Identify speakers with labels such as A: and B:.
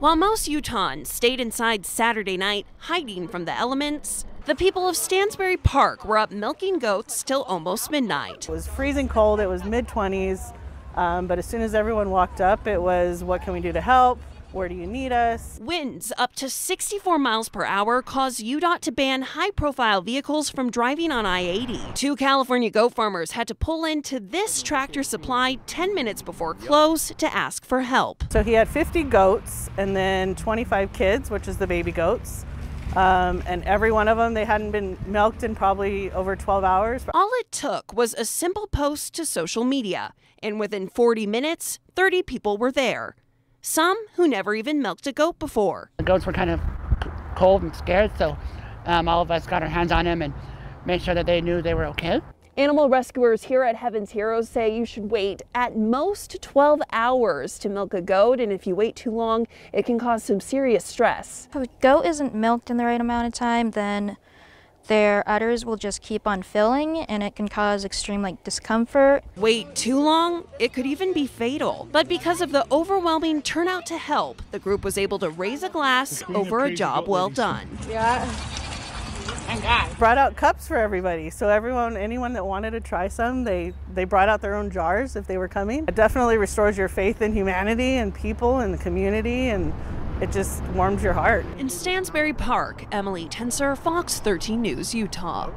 A: While most Utahns stayed inside Saturday night, hiding from the elements, the people of Stansbury Park were up milking goats till almost midnight.
B: It was freezing cold, it was mid 20s, um, but as soon as everyone walked up, it was what can we do to help? Where do you need us?
A: Winds up to 64 miles per hour caused UDOT to ban high profile vehicles from driving on I 80. Two California goat farmers had to pull into this tractor supply 10 minutes before close to ask for help.
B: So he had 50 goats and then 25 kids, which is the baby goats. Um, and every one of them, they hadn't been milked in probably over 12 hours.
A: All it took was a simple post to social media, and within 40 minutes, 30 people were there some who never even milked a goat before.
C: The goats were kind of cold and scared, so um, all of us got our hands on them and made sure that they knew they were okay.
A: Animal rescuers here at Heaven's Heroes say you should wait at most 12 hours to milk a goat, and if you wait too long, it can cause some serious stress.
D: If a goat isn't milked in the right amount of time, then their udders will just keep on filling and it can cause extreme like discomfort.
A: Wait too long? It could even be fatal. But because of the overwhelming turnout to help, the group was able to raise a glass over a job well done.
B: Yeah. Brought out cups for everybody. So everyone, anyone that wanted to try some, they, they brought out their own jars if they were coming. It definitely restores your faith in humanity and people and the community and it just warms your heart.
A: In Stansbury Park, Emily Tenser, Fox 13 News, Utah.